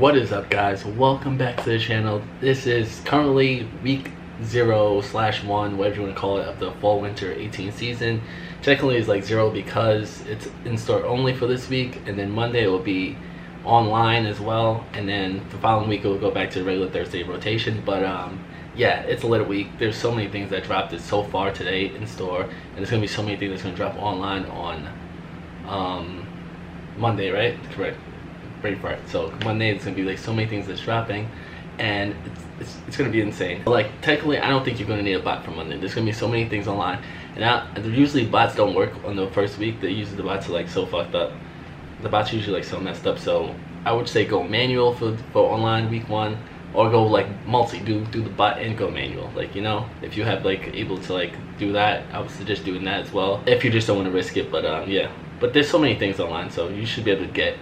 What is up guys? Welcome back to the channel. This is currently week 0 slash 1, whatever you want to call it, of the fall winter 18 season. Technically it's like 0 because it's in store only for this week and then Monday it will be online as well and then the following week it will go back to the regular Thursday rotation but um yeah it's a little week there's so many things that dropped it so far today in store and there's gonna be so many things that's gonna drop online on um Monday right correct brain fart. So Monday it's gonna be like so many things that's dropping, and it's, it's, it's gonna be insane. Like technically, I don't think you're gonna need a bot for Monday. There's gonna be so many things online, and I, usually bots don't work on the first week. They usually the bots are like so fucked up. The bots are usually like so messed up. So I would say go manual for for online week one. Or go like multi, do do the bot and go manual. Like you know, if you have like able to like do that, I would suggest doing that as well. If you just don't want to risk it, but um, yeah. But there's so many things online, so you should be able to get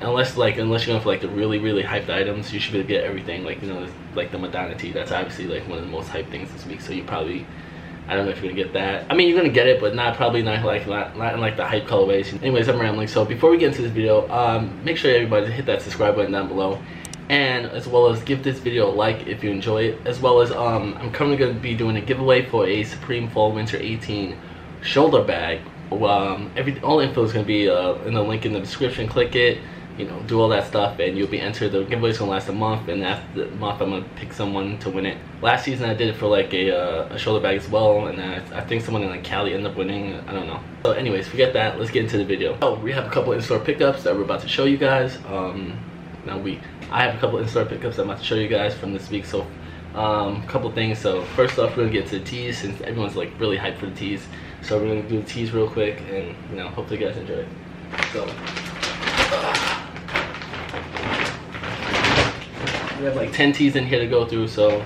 unless like unless you're going for like the really really hyped items, you should be able to get everything. Like you know, like the Madonna tee. That's obviously like one of the most hyped things this week. So you probably, I don't know if you're gonna get that. I mean, you're gonna get it, but not probably not like not, not in like the hype colorways. Anyways, I'm rambling. So before we get into this video, um, make sure everybody hit that subscribe button down below. And as well as give this video a like if you enjoy it. As well as um, I'm currently to be doing a giveaway for a Supreme Fall Winter 18 shoulder bag. Um, every all info is to be uh, in the link in the description. Click it you know, do all that stuff and you'll be entered. The giveaway's gonna last a month and after the month I'm gonna pick someone to win it. Last season I did it for like a, uh, a shoulder bag as well and I, I, think someone in like Cali ended up winning, I don't know. So anyways, forget that, let's get into the video. Oh, we have a couple in-store pickups that we're about to show you guys. Um, now we, I have a couple in-store pickups I'm about to show you guys from this week. So um, couple things. So first off, we're gonna get to the tees since everyone's like really hyped for the tees. So we're gonna do the tees real quick and you know, hopefully you guys enjoy it. So. We have like 10 tees in here to go through, so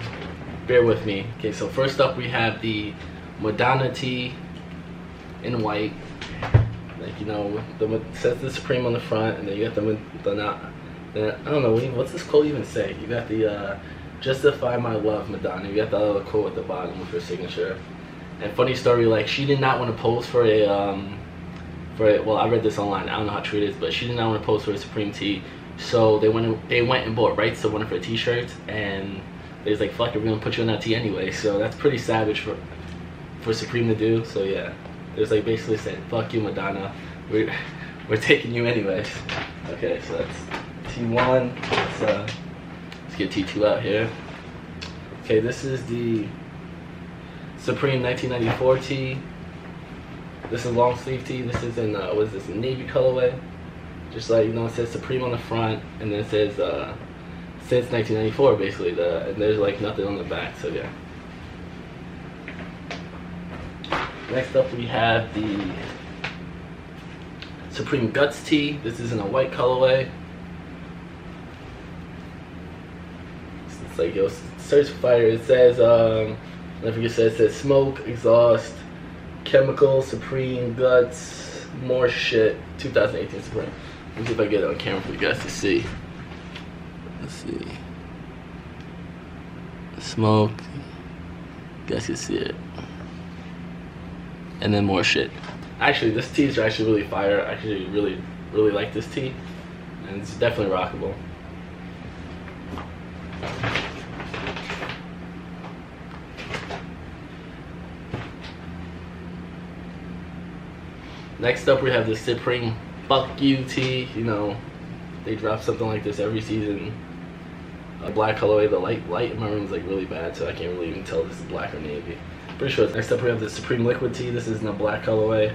bear with me. Okay, so first up we have the Madonna tee in white. Like, you know, the says the Supreme on the front, and then you got the, the not, the, I don't know, what's this quote even say? You got the, uh, Justify My Love Madonna. You got the other quote at the bottom with her signature. And funny story, like, she did not want to pose for a, um, for a, well, I read this online, I don't know how true it is, but she did not want to pose for a Supreme tee so they went and, they went and bought rights to one of her t-shirts and they was like, fuck it, we're gonna put you on that tee anyway. So that's pretty savage for for Supreme to do. So yeah. It was like basically saying, fuck you Madonna. We're we're taking you anyways. Okay, so that's T1. Let's uh let's get T2 out here. Okay, this is the Supreme 1994 tee. This is long sleeve tee. This is in uh, what is this navy colorway? Just like you know it says Supreme on the front and then it says uh, since 1994 basically the and there's like nothing on the back so yeah. Next up we have the Supreme Guts tee. This is in a white colorway. It's like yo search fire. It says um I forget it says, it says smoke exhaust chemical supreme guts more shit. 2018 Supreme Let's see if I get it on camera for you guys to see. Let's see. Smoke. Guess you guys can see it. And then more shit. Actually, this tee is actually really fire. I actually really, really like this tee. And it's definitely rockable. Next up, we have the Supreme fuck you T, you know, they drop something like this every season. A black colorway, the light light maroon is like really bad, so I can't really even tell if this is black or navy. Pretty sure. Next up we have the Supreme Liquid Tee. This is in a black colorway.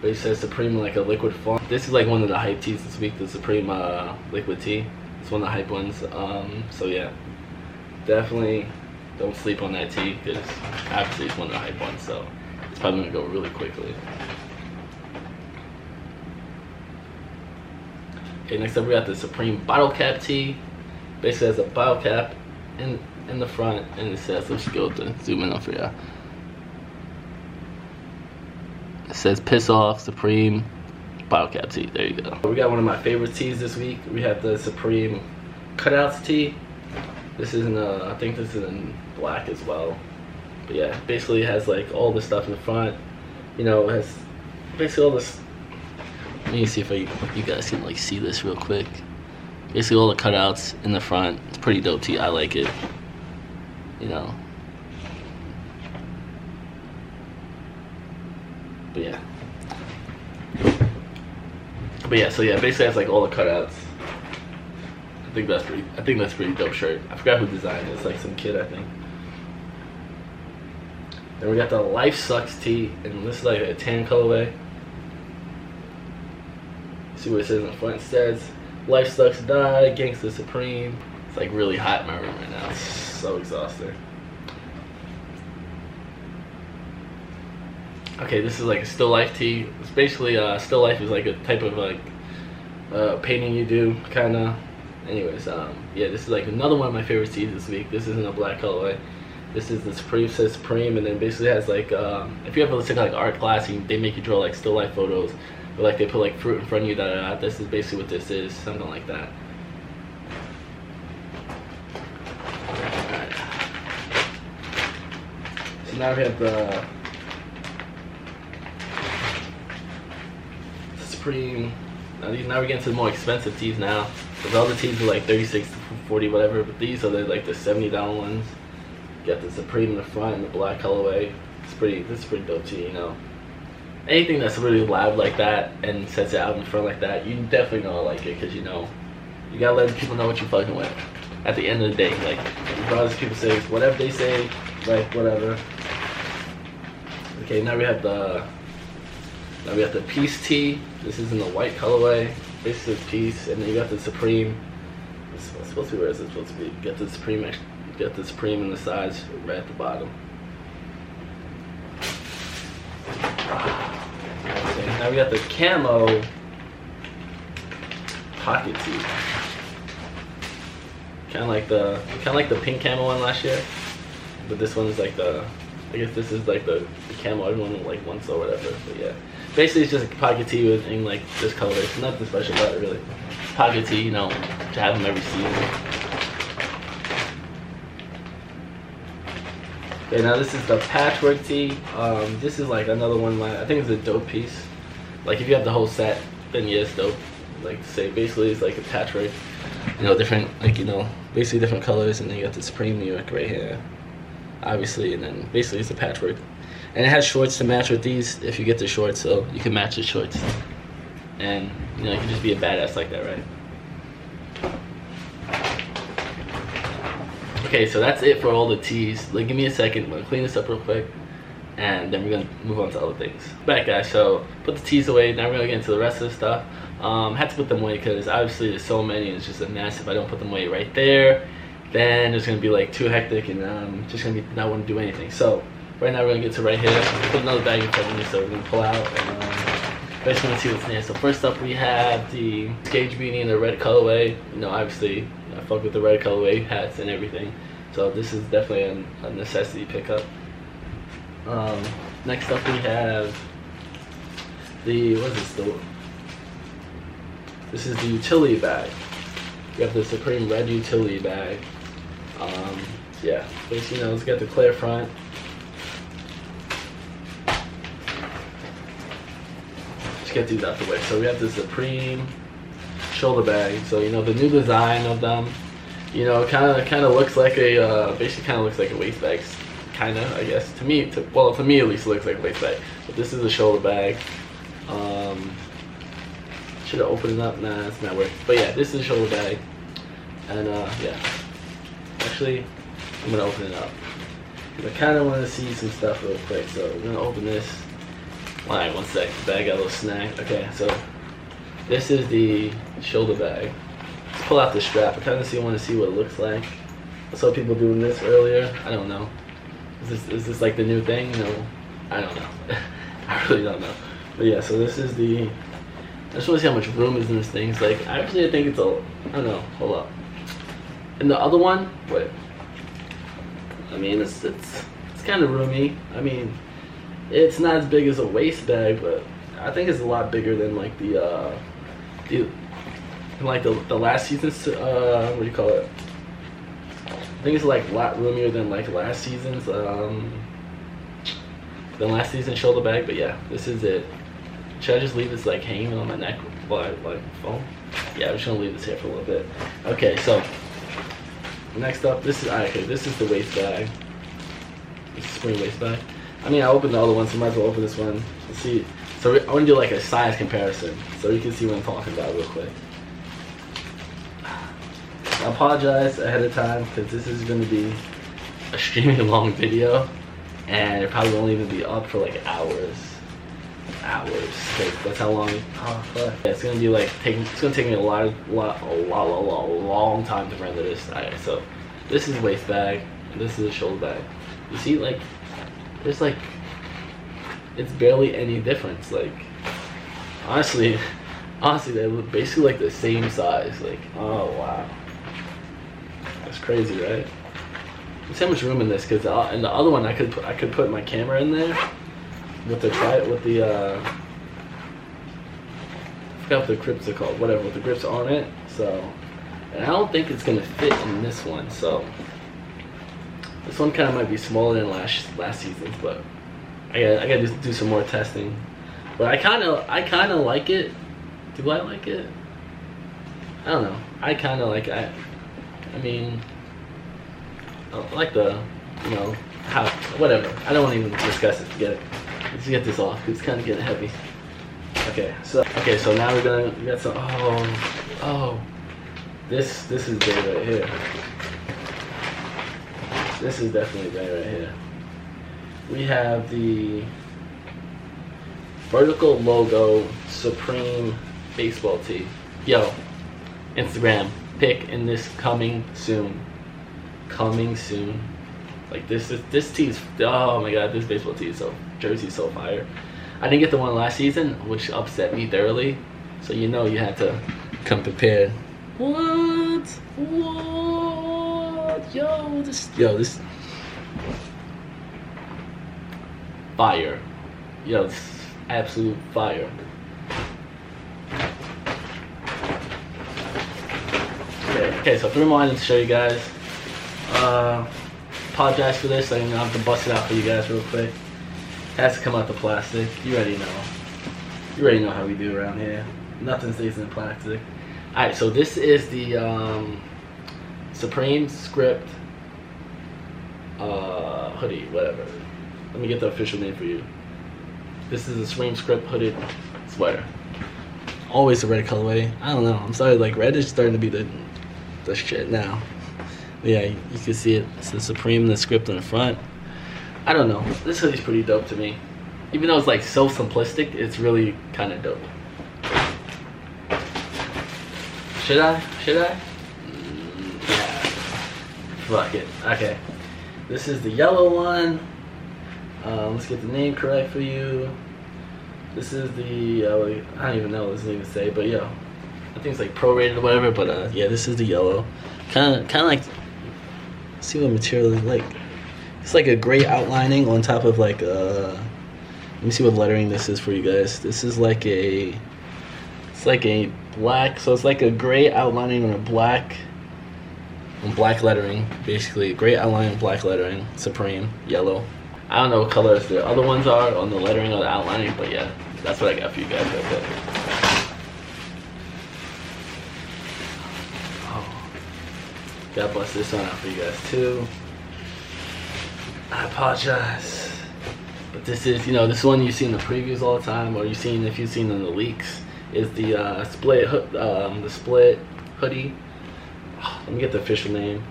But it says Supreme like a liquid form. This is like one of the hype tees this week, the Supreme uh, Liquid Tee. It's one of the hype ones. Um, so yeah, definitely don't sleep on that tee because obviously it's one of the hype ones. So it's probably gonna go really quickly. Okay, next up we got the Supreme bottle cap tee. Basically has a bottle cap in in the front and it says, let's go to zoom in on for you. It says piss off Supreme bottle cap tee. There you go. We got one of my favorite tees this week. We have the Supreme cutouts tee. This is in a, I think this is in black as well. But yeah, basically has like all the stuff in the front. You know, has basically all this let me see if I, you guys can like see this real quick. basically all the cutouts in the front. It's pretty dope tee. I like it. You know. But yeah. But yeah, so yeah, basically has like all the cutouts. I think that's pretty. I think that's pretty dope shirt. I forgot who designed it. It's like some kid, I think. Then we got the Life Sucks tee, and this is like a tan colorway. See what it says in the front. It says, Life Sucks Die, Gangsta Supreme. It's like really hot in my room right now. It's so exhausting. Okay, this is like a still life tee. It's basically uh, still life is like a type of like uh, painting you do, kind of. Anyways, um, yeah, this is like another one of my favorite tees this week. This isn't a black colorway. This is the Supreme says Supreme, and then basically has like um, if you ever take like art class, they make you draw like still life photos, but like they put like fruit in front of you. Da, da. Uh, this is basically what this is, something like that. So now we have the Supreme. Now, these, now we're getting to the more expensive tees now. Because all The tees are like 36 to 40 whatever, but these are like the 70 down ones. You got the Supreme in the front and the black colorway. It's pretty, this is pretty dope tee, you know. Anything that's really loud like that and sets it out in front like that, you definitely know I like it because you know, you gotta let people know what you're fucking with. At the end of the day, like, regardless people say, whatever they say, like, whatever. Okay, now we have the now we have the Peace Tee. This is in the white colorway. This is Peace, and then you got the Supreme. It's supposed to be where is it supposed to be? You got the Supreme. You got the Supreme in the sides, right at the bottom. Okay, now we got the camo pocket tee. Kind of like the kind of like the pink camo one last year, but this one is like the. I guess this is like the, the camo everyone like wants or whatever. But yeah basically it's just a pocket tee with in like this color. It's nothing special about it really. Pocket tee, you know, to have them every season. Okay, now this is the patchwork tee. Um, this is like another one. I think it's a dope piece. Like if you have the whole set, then it's dope. Like say, basically it's like a patchwork. You know, different like you know, basically different colors, and then you got the Supreme New York right here, obviously, and then basically it's a patchwork and it has shorts to match with these if you get the shorts, so you can match the shorts. And, you know, you can just be a badass like that, right? Okay, so that's it for all the tees. Like, give me a second. I'm gonna clean this up real quick, and then we're gonna move on to other things. Back, guys. So put the tees away. Now we're gonna get into the rest of the stuff. Um, had to put them away because obviously there's so many. It's just a mess if I don't put them away right there. Then it's gonna be like too hectic, and um, just gonna be not want to do anything. So Right now we're gonna get to right here. Put another bag in front of me so we're gonna pull out and um, basically gonna see what's in there. So first up we have the Gauge Beanie in the red colorway. You know, obviously I fuck with the red colorway hats and everything. So this is definitely a, a necessity pickup. Um, next up we have the what is this the this is the utility bag. We have the Supreme red utility bag. Um, yeah, basically, you know, it's got the clear front, get these out the way. So we have the Supreme shoulder bag. So you know the new design of them. You know, kind of kind of looks like a uh, basically kind of looks like a waist bag, kind of I guess to me. To, well, to me at least, it looks like waist bag. But this is a shoulder bag. Um, should have opened it up. Nah, it's not working. But yeah, this is a shoulder bag. And uh, yeah, actually, I'm gonna open it up. I kind of want to see some stuff real quick. So we're gonna open this. Alright, one sec. Bag got a little snag. Okay, so this is the shoulder bag. Let's pull out the strap. I kind of see want to see what it looks like. I saw people doing this earlier. I don't know. Is this is this like the new thing? No, I don't know. I really don't know. But yeah, so this is the. I just want to see how much room is in this thing. It's like I actually think it's a. I don't know. Hold up. And the other one, wait. I mean, it's it's it's kind of roomy. I mean, it's not as big as a waist bag, but I think it's a lot bigger than like the uh, the like the the last season's uh, what do you call it? I think it's like a lot roomier than like last season's um than last season's shoulder bag. But yeah, this is it. Should I just leave this like hanging on my neck I like phone? yeah, I'm just gonna leave this here for a little bit. Okay, so next up, this is okay. This is the waist bag. This is spring waist bag. I mean, I opened the other one, so might as well open this one. Let's see. So I want to do like a size comparison, so you can see what I'm talking about real quick. I apologize ahead of time because this is going to be a extremely long video, and it probably won't even be up for like hours. Hours. That's how long. Oh, fuck. Yeah, it's gonna be like taking. It's gonna take me a lot, of, lot, a lot, a lot, a long time to render this. Alright, so this is a waist bag. And this is a shoulder bag. You see, like, there's like, it's barely any difference. Like, honestly, honestly, they look basically like the same size. Like, oh wow, that's crazy, right? There's so much room in this because in the other one I could put, I could put my camera in there with the tri with the uh, I forgot the grips are called, whatever, with the grips on it. So, and I don't think it's gonna fit in this one. So, this one kind of might be smaller than last last season's, but I got I got to do some more testing. But I kind of I kind of like it. Do I like it? I don't know. I kind of like I. I mean, I like the, you know, how whatever. I don't want to even discuss it. Forget it. Let's get this off. It's kind of getting heavy. Okay, so okay, so now we're gonna we got some. Oh, oh, this this is big right here. This is definitely big right here. We have the vertical logo Supreme baseball tee. Yo, Instagram pick in this coming soon. Coming soon. Like this is this tee is oh my god, this baseball tee is so jersey so fire. I didn't get the one last season, which upset me thoroughly. So you know you had to come prepared. What? What? Yo, this yo, this fire. Yo, this absolute fire. Okay, so three more items to show you guys. Uh, apologize for this. I'm gonna have to bust it out for you guys real quick. It has to come out the plastic. You already know. You already know how we do around here. Nothing stays in plastic. Alright, so this is the um, Supreme Script uh, hoodie, whatever. Let me get the official name for you. This is a Supreme Script hooded sweater. Always the red colorway. I don't know. I'm sorry, like red is starting to be the the shit now. Yeah, you, can see it. It's the Supreme, the script on the front. I don't know. This hoodie's pretty dope to me. Even though it's like so simplistic, it's really kind of dope. Should I? Should I? Mm, yeah. Fuck it. Okay. This is the yellow one. Uh, let's get the name correct for you. This is the, uh, I don't even know what this even say, but yeah. I think it's like prorated or whatever, but uh, yeah, this is the yellow. Kind of, kind of like, see what material is like. It's like a gray outlining on top of like uh let me see what lettering this is for you guys. This is like a it's like a black so it's like a gray outlining on a black on black lettering, basically gray outlining black lettering, supreme, yellow. I don't know what colors the other ones are on the lettering or the outlining, but yeah, that's what I got for you guys right there. Gotta bust this one out for you guys too. I apologize. But this is, you know, this one you see in the previews all the time, or you've seen if you've seen in the leaks, is the uh, split, um, the split hoodie. Oh, let me get the official name.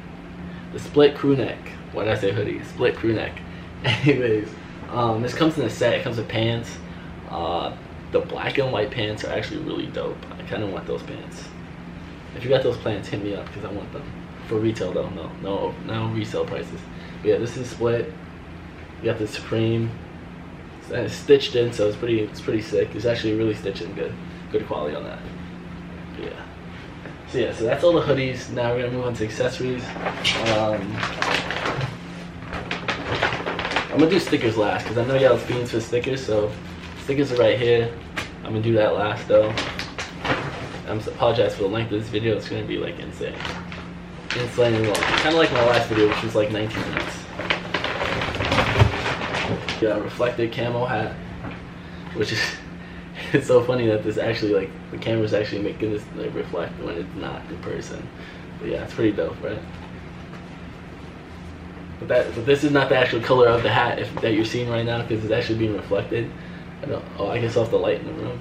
The split crew neck. Why did I say hoodie? Split crew neck. Anyways, um, this comes in a set. It comes with pants. Uh, the black and white pants are actually really dope. I kind of want those pants. If you got those pants, hit me up because I want them. For retail though, no, no, no resale prices. But yeah, this is split. You got the Supreme. It's stitched in, so it's pretty, it's pretty sick. It's actually really stitched in good, good quality on that. But yeah. So yeah, so that's all the hoodies. Now we're gonna move on to accessories. Um, I'm gonna do stickers last because I know y'all fiends for stickers. So stickers are right here. I'm gonna do that last though. I'm apologize for the length of this video. It's gonna be like insane, insanely long. Kind of like my last video, which was like 19 minutes. Yeah, reflected camo hat, which is it's so funny that this actually like the camera's actually making this like reflect when it's not in person. But yeah, it's pretty dope, right? But that but this is not the actual color of the hat if, that you're seeing right now because it's actually being reflected. I don't. Oh, I guess off the light in the room.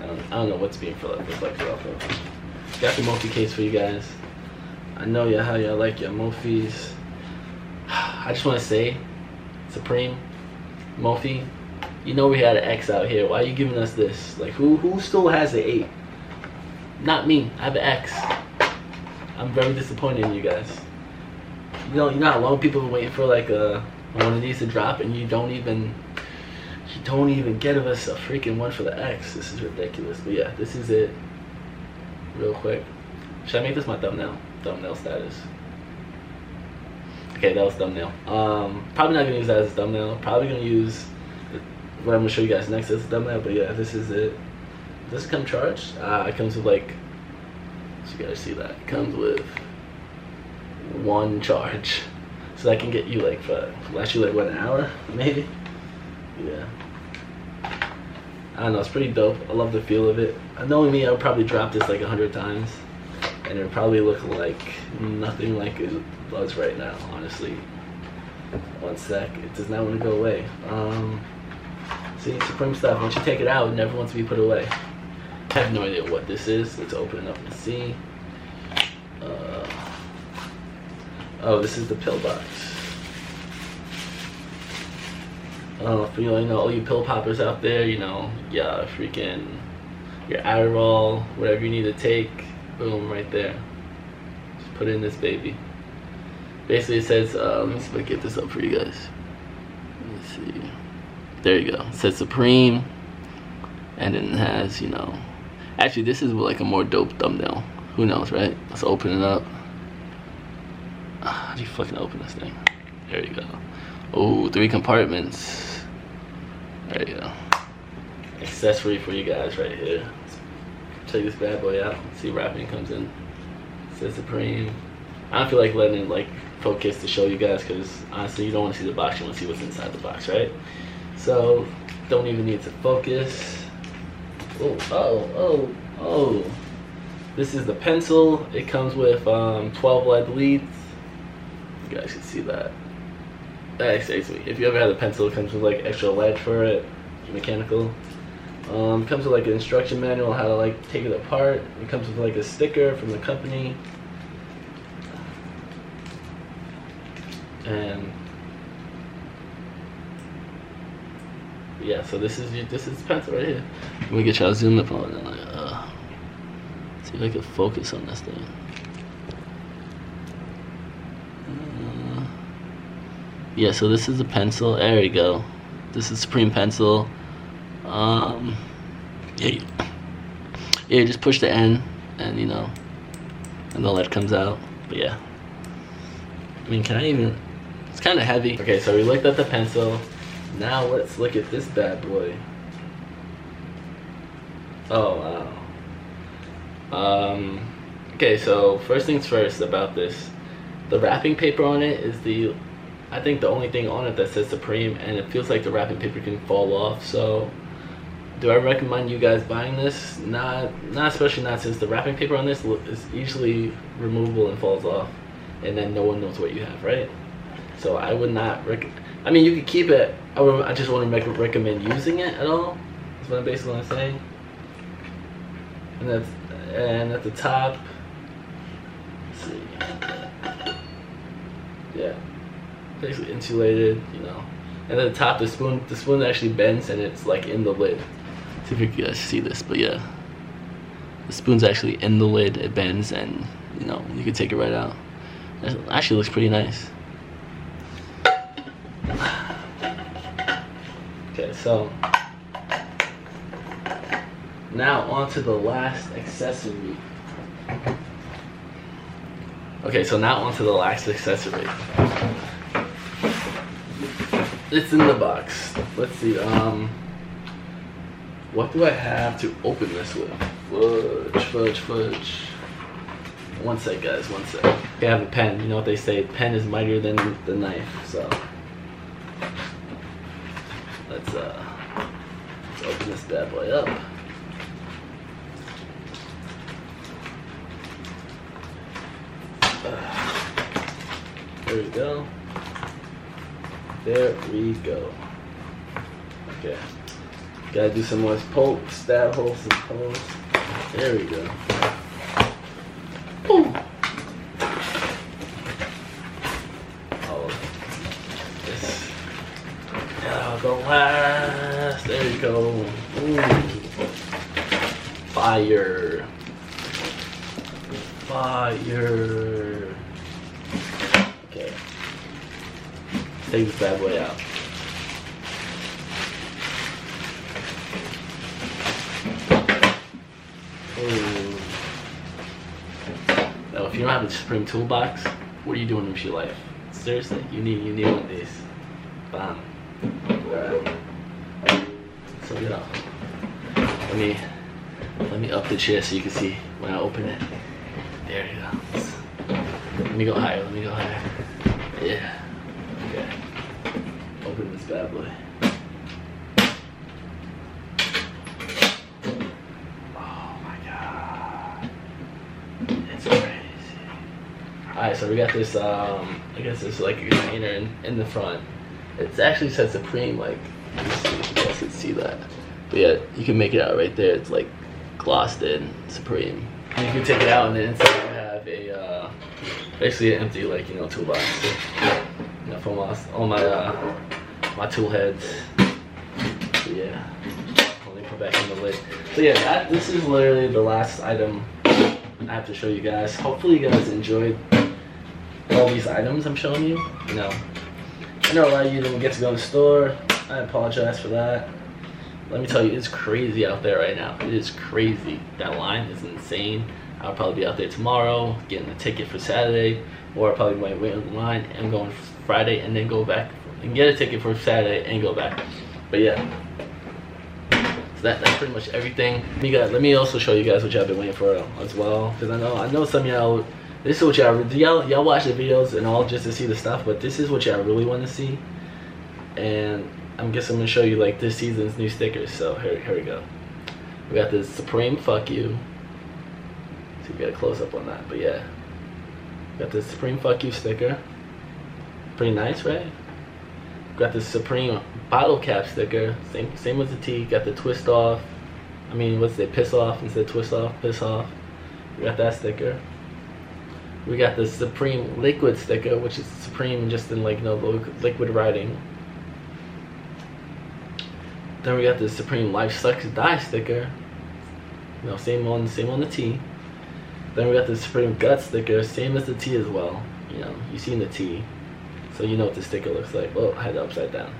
I don't. I don't know what's being reflected off of. Got the Mophie case for you guys. I know you how y'all like your Mophies. I just want to say, Supreme, Mophie, you know we had an X out here. Why are you giving us this? Like, who who still has the 8? Not me. I have an X. I'm very disappointed in you guys. You know, you know how long people have been waiting for like a one of these to drop, and you don't even you don't even get us a freaking one for the X. This is ridiculous. But yeah, this is it. Real quick. Should I make this my thumbnail? Thumbnail status. Okay, that was thumbnail. Um, probably not gonna use that as a thumbnail. Probably gonna use what I'm gonna show you guys next as a thumbnail. But yeah, this is it. This come charged? Uh, it comes with like, so you guys see that. It comes with one charge. So that can get you like for last you like what an hour maybe. Yeah. I don't know, it's pretty dope. I love the feel of it. Knowing me, I would probably drop this like a hundred times, and it would probably look like nothing like it does right now. Honestly. One sec, it does not want to go away. Um, see, Supreme stuff. Once you take it out, it never wants to be put away. I have no idea what this is. Let's open it up and see. Uh, oh, this is the pill box. Uh, for you know, all you pill poppers out there, you know, yeah, freaking your Adderall, whatever you need to take, boom, right there. Just put in this baby. Basically, it says, uh, let me see if I get this up for you guys. Let me see. There you go. It says Supreme, and then it has, you know, actually, this is like a more dope thumbnail. Who knows, right? Let's open it up. How do you fucking open this thing? There you go. Oh, three compartments. There you go. Accessory for you guys right here. Check this bad boy out. See wrapping comes in. Says Supreme. I don't feel like letting it like focus to show you guys because honestly you don't want to see the box, you want to see what's inside the box, right? So don't even need to focus. Oh, oh, oh, oh. This is the pencil. It comes with um, 12 lead leads. You guys can see that actually, if you ever had a pencil, it comes with like extra lead for it, mechanical. Um, comes with like an instruction manual how to like take it apart. It comes with like a sticker from the company. And yeah, so this is this is pencil right here. Let me get y'all zoom up on it. Like, uh, see if I can focus on this thing. yeah so this is a pencil there you go this is supreme pencil um yeah yeah just push the n and you know and the lead comes out. But yeah. I mean can i even it's kind of heavy. Okay so we looked at the pencil. Now let's look at this bad boy. Oh wow. Um okay so first things first about this. The wrapping paper on it is the I think the only thing on it that says Supreme and it feels like the wrapping paper can fall off so do I recommend you guys buying this? Not, not especially not since the wrapping paper on this is easily removable and falls off, and then no one knows what you have, right? So I would not rec. I mean, you could keep it. I would. I just wouldn't rec recommend using it at all. That's what I'm basically gonna say. And that's and at the top. see. Yeah basically insulated, you know. And at the top, the spoon, the spoon actually bends and it's like in the lid. If you guys see this, but yeah. The spoon's actually in the lid, it bends and, you know, you can take it right out. It actually looks pretty nice. Okay, so now on to the last accessory. Okay, so now on to the last accessory it's in the box. Let's see. Um, what do I have to open this with? Fudge, fudge, fudge. One sec, guys. One sec. I have a pen. You know what they say? Pen is mightier than the knife. So let's uh, Let's open this bad boy up. There we go. There we go. Okay. Gotta do some more poke, stab holes, and pulls. There we go. Of this. Yeah, the last. There we go. Ooh. Fire. Fire. Okay. Take this bad boy. Ooh. Now, if you don't have a Supreme toolbox, what are you doing with your life? Seriously, you need you need one of these. Bam. Alright. So yeah. Let me let me up the chair so you can see when I open it. There you go. Let me go higher. Let me go higher. Yeah. Okay. Open this bad boy. Oh my god. It's crazy. So we got this, um, I guess it's like a container in, in the front. It actually says Supreme, like, you guys can see that. But yeah, you can make it out right there. It's like glossed in Supreme. And you can take it out and then inside you have a, uh, basically an empty, like, you know, toolbox. You know, for all, all my, uh, my tool heads. But yeah, let me put back in the lid. So yeah, that, this is literally the last item I have to show you guys. Hopefully you guys enjoyed all these items I'm showing you. You know, I know a lot of you didn't get to go to the store. I apologize for that. Let me tell you, it's crazy out there right now. It is crazy. That line is insane. I'll probably be out there tomorrow getting a ticket for Saturday, or I probably might wait in line and go on Friday and then go back and get a ticket for Saturday and go back. But yeah, so that, that's pretty much everything. You guys, let me also show you guys what y'all been waiting for um, as well, because I know I know some y'all. This is what y'all y'all y'all watch the videos and all just to see the stuff, but this is what y'all really want to see. And I'm guess I'm gonna show you like this season's new stickers. So here here we go. We got this Supreme Fuck You. So we got a close up on that, but yeah. We Got this Supreme Fuck You sticker. Pretty nice, right? Got this Supreme bottle cap sticker. Same same as the T. Got the twist off. I mean, what's it? Piss off instead of twist off. Piss off. We got that sticker. We got the Supreme liquid sticker, which is Supreme just in like know liquid writing. Then we got the Supreme Life Sucks Die sticker. You know, same on same on the T. Then we got the Supreme Gut sticker, same as the T as well. You know, you seen the T. So you know what the sticker looks like. Oh, I had it upside down.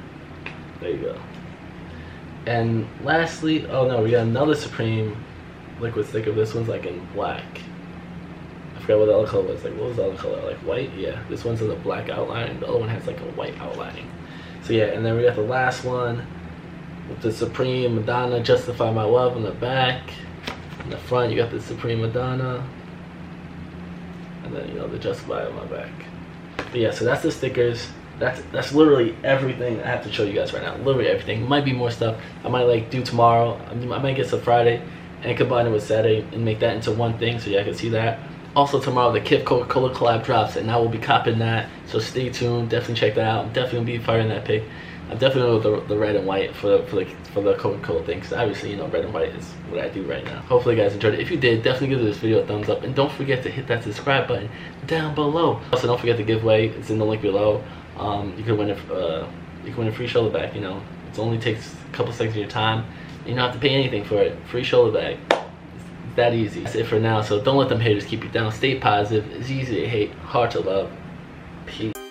There you go. And lastly, oh no, we got another Supreme liquid sticker. This one's like in black. Forgot what the other color was. Like, what was the other color? Like white? Yeah. This one's in a black outline. The other one has like a white outlining. So yeah, and then we got the last one with the Supreme Madonna Justify My Love on the back. In the front, you got the Supreme Madonna. And then, you know, the Justify on my back. But yeah, so that's the stickers. That's that's literally everything I have to show you guys right now. Literally everything. Might be more stuff. I might like do tomorrow. I might get to Friday and combine it with Saturday and make that into one thing so yeah, I can see that. Also tomorrow the Kith Coca-Cola collab drops and I will be copping that. So stay tuned. Definitely check that out. I'm definitely gonna be firing that pic. I'm definitely with the, the red and white for the for the for the Coca-Cola thing because obviously you know red and white is what I do right now. Hopefully you guys enjoyed it. If you did, definitely give this video a thumbs up and don't forget to hit that subscribe button down below. Also don't forget the giveaway. It's in the link below. Um, you can win a uh, you can win a free shoulder bag. You know it only takes a couple seconds of your time. You don't have to pay anything for it. Free shoulder bag. That easy. That's it for now. So don't let them haters keep you down. Stay positive. It's easy to hate, hard to love. Peace.